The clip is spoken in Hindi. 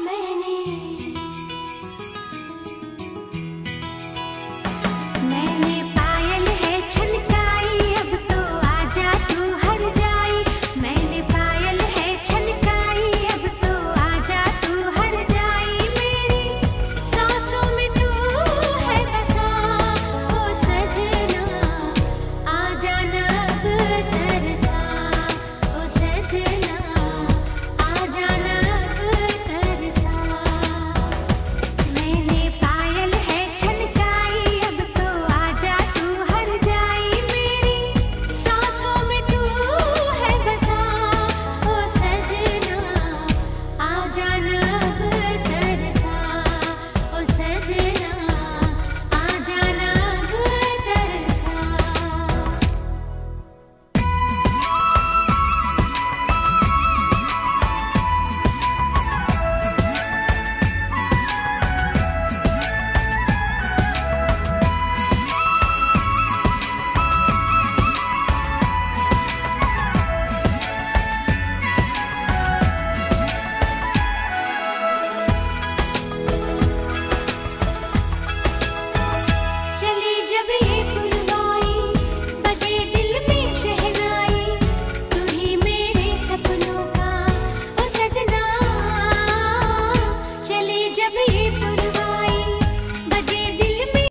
मैंने